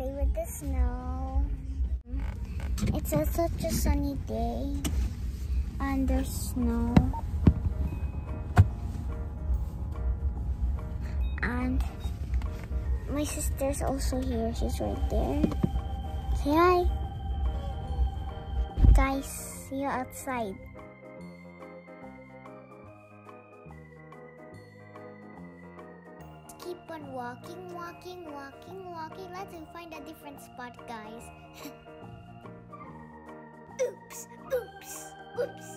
play with the snow. It's such a sunny day and there's snow. And my sister's also here. She's right there. Say hi. Guys, see you outside. Walking, walking, walking, walking. Let's find a different spot, guys. oops, oops, oops,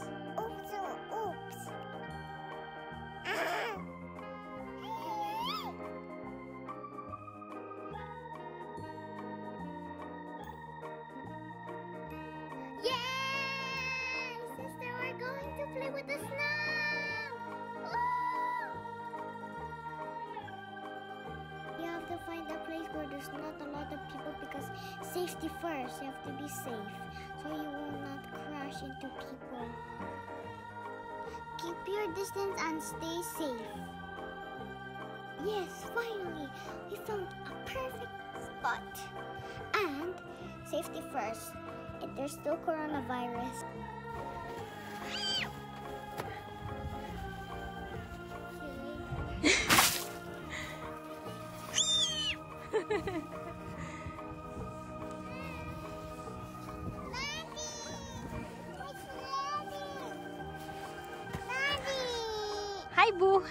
there's not a lot of people because safety first. You have to be safe so you will not crash into people. Keep your distance and stay safe. Yes, finally, we found a perfect spot. And safety first. If there's still coronavirus. Boo.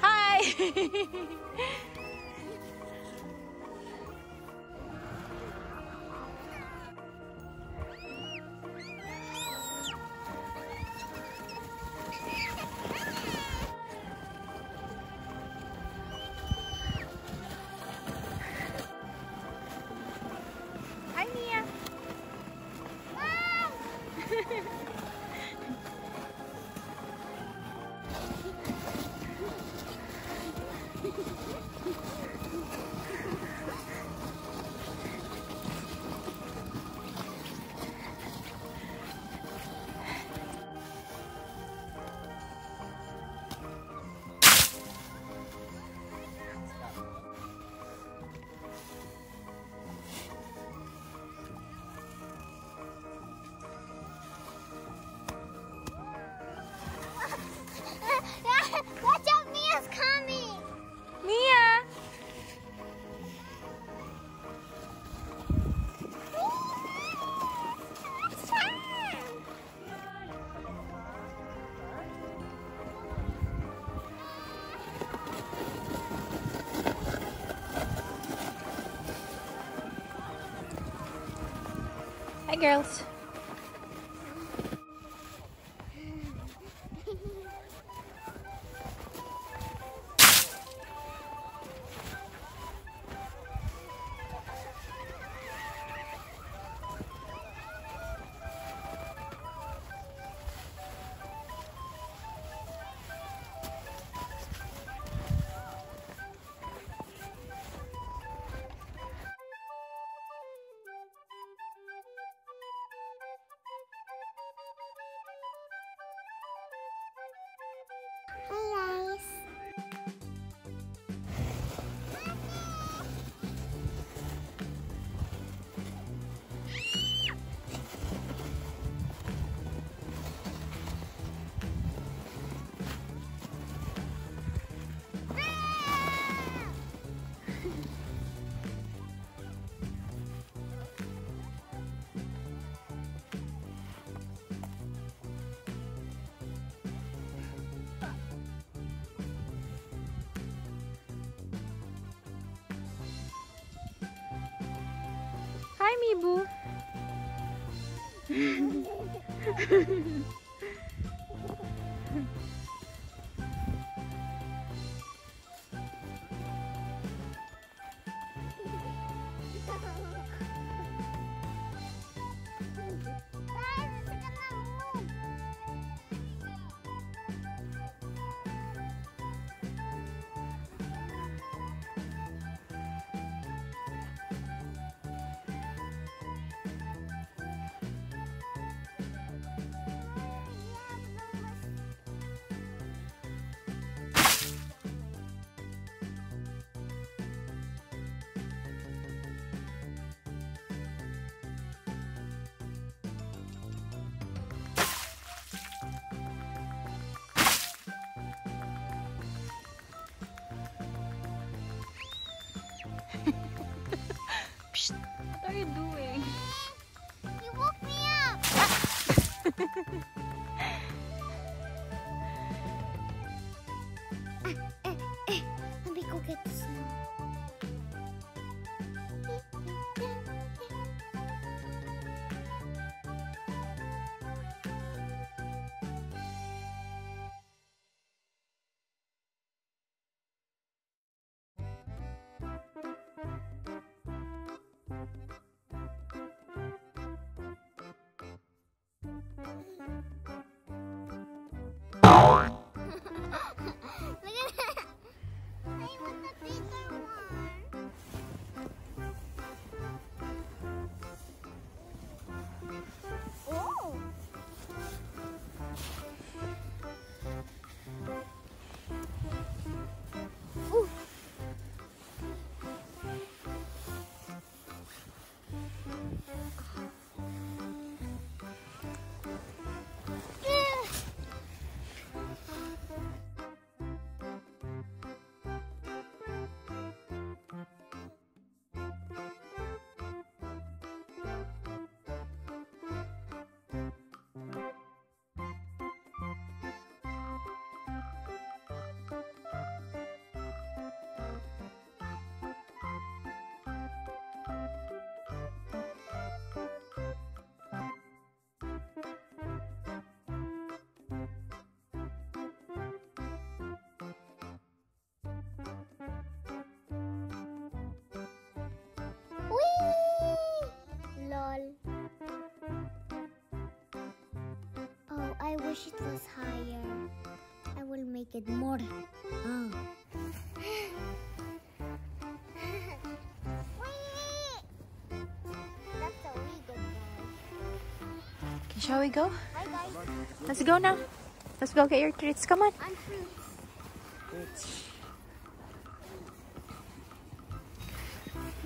Hi. Hi, Hi, girls. Hi, Mibu. You doing? You woke me up. Eh, wish it was higher. I will make it more. Oh. Whee! That's a wee good boy. Okay, shall we go? Let's go now. Let's go get your treats. Come on. It's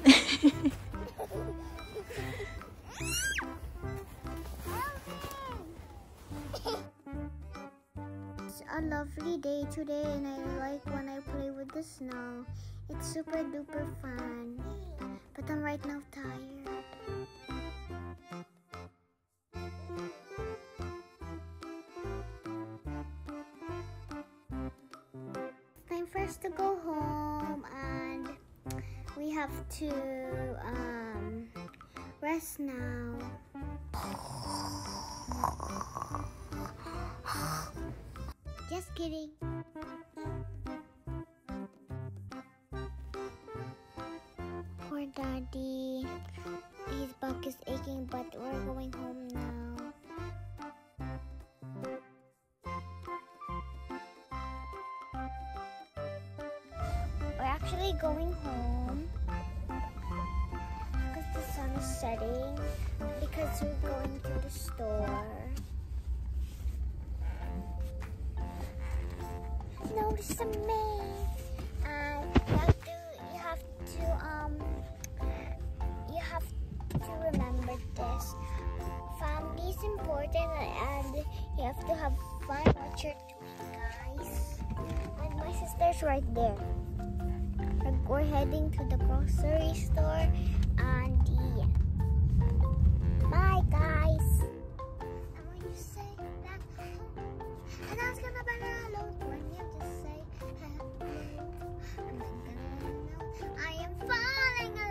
a lovely day today and I like when I play with the snow. It's super duper fun. But I'm right now tired. Time for us to go home and we have to um, rest now. Just kidding. Poor daddy. His back is aching, but we're going home now. We're actually going home because the sun is setting because we're going to the store. Notice the maze and you have to you have to um you have to remember this. Family is important and you have to have fun what you're doing guys. And my sister's right there. Like, We're heading to the grocery store and yeah. Bye guys. And when you say that and I was gonna buy hello know I am falling in